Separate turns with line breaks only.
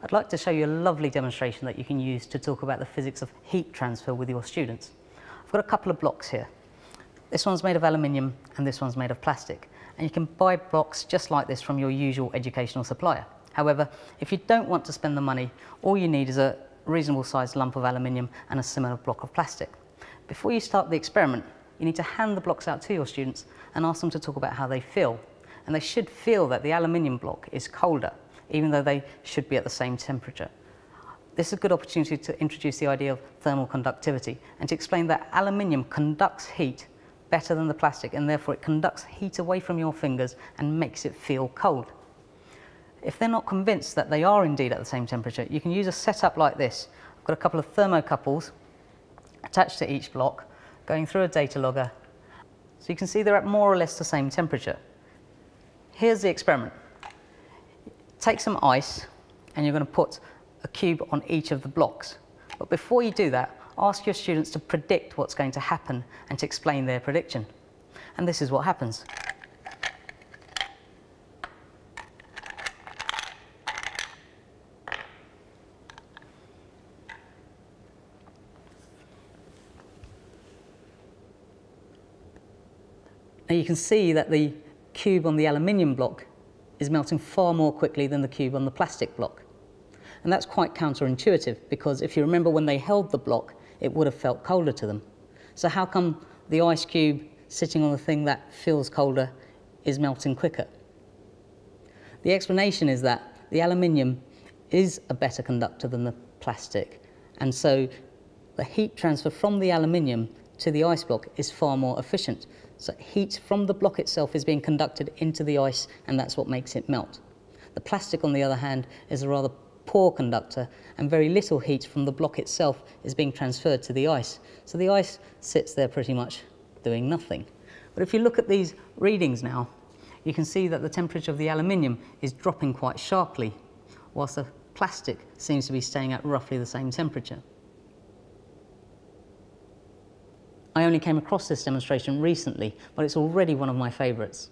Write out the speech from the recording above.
I'd like to show you a lovely demonstration that you can use to talk about the physics of heat transfer with your students. I've got a couple of blocks here. This one's made of aluminium and this one's made of plastic. And you can buy blocks just like this from your usual educational supplier. However, if you don't want to spend the money, all you need is a reasonable sized lump of aluminium and a similar block of plastic. Before you start the experiment, you need to hand the blocks out to your students and ask them to talk about how they feel. And they should feel that the aluminium block is colder even though they should be at the same temperature. This is a good opportunity to introduce the idea of thermal conductivity and to explain that aluminium conducts heat better than the plastic and therefore it conducts heat away from your fingers and makes it feel cold. If they're not convinced that they are indeed at the same temperature, you can use a setup like this. I've got a couple of thermocouples attached to each block going through a data logger. So you can see they're at more or less the same temperature. Here's the experiment take some ice and you're going to put a cube on each of the blocks. But before you do that, ask your students to predict what's going to happen and to explain their prediction. And this is what happens. Now you can see that the cube on the aluminium block is melting far more quickly than the cube on the plastic block. And that's quite counterintuitive because if you remember when they held the block, it would have felt colder to them. So how come the ice cube sitting on the thing that feels colder is melting quicker? The explanation is that the aluminium is a better conductor than the plastic. And so the heat transfer from the aluminium to the ice block is far more efficient. So heat from the block itself is being conducted into the ice and that's what makes it melt. The plastic, on the other hand, is a rather poor conductor and very little heat from the block itself is being transferred to the ice. So the ice sits there pretty much doing nothing. But if you look at these readings now, you can see that the temperature of the aluminium is dropping quite sharply, whilst the plastic seems to be staying at roughly the same temperature. I only came across this demonstration recently, but it's already one of my favourites.